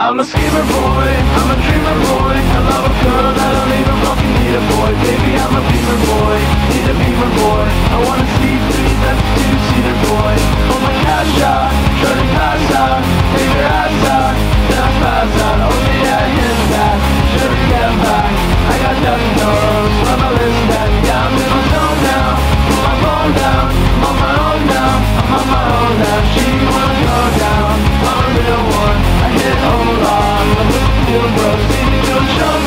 I'm a schemer boy, I'm a dreamer boy Show